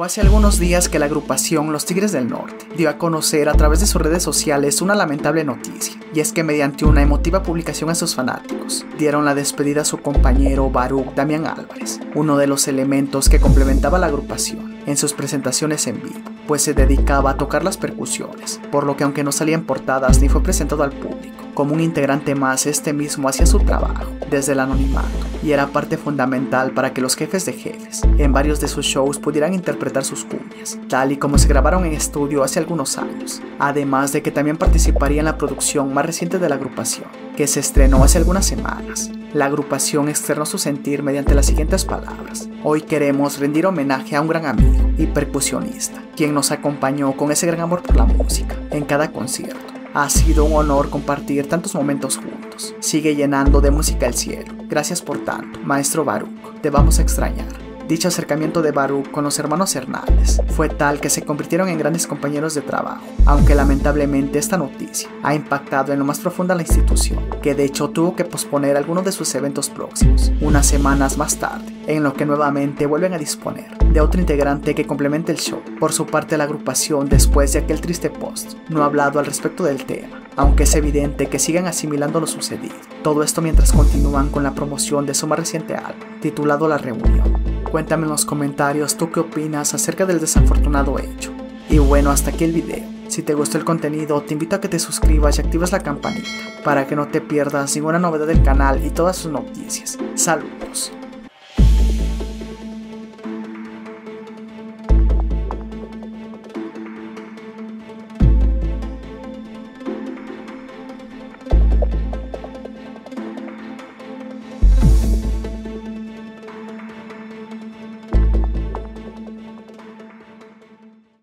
Fue hace algunos días que la agrupación Los Tigres del Norte dio a conocer a través de sus redes sociales una lamentable noticia, y es que mediante una emotiva publicación a sus fanáticos, dieron la despedida a su compañero Baruch Damián Álvarez, uno de los elementos que complementaba la agrupación en sus presentaciones en vivo, pues se dedicaba a tocar las percusiones, por lo que aunque no salían portadas ni fue presentado al público, como un integrante más, este mismo hacía su trabajo desde el anonimato y era parte fundamental para que los jefes de jefes en varios de sus shows pudieran interpretar sus cuñas, tal y como se grabaron en estudio hace algunos años, además de que también participaría en la producción más reciente de la agrupación, que se estrenó hace algunas semanas. La agrupación externó su sentir mediante las siguientes palabras. Hoy queremos rendir homenaje a un gran amigo y percusionista, quien nos acompañó con ese gran amor por la música en cada concierto ha sido un honor compartir tantos momentos juntos. Sigue llenando de música el cielo. Gracias por tanto, maestro Baruch. Te vamos a extrañar. Dicho acercamiento de Baruch con los hermanos Hernández fue tal que se convirtieron en grandes compañeros de trabajo, aunque lamentablemente esta noticia ha impactado en lo más profundo a la institución, que de hecho tuvo que posponer algunos de sus eventos próximos, unas semanas más tarde, en lo que nuevamente vuelven a disponer de otro integrante que complemente el show. Por su parte, la agrupación, después de aquel triste post, no ha hablado al respecto del tema, aunque es evidente que sigan asimilando lo sucedido. Todo esto mientras continúan con la promoción de su más reciente álbum, titulado La Reunión. Cuéntame en los comentarios tú qué opinas acerca del desafortunado hecho. Y bueno, hasta aquí el video. Si te gustó el contenido, te invito a que te suscribas y actives la campanita para que no te pierdas ninguna novedad del canal y todas sus noticias. Saludos.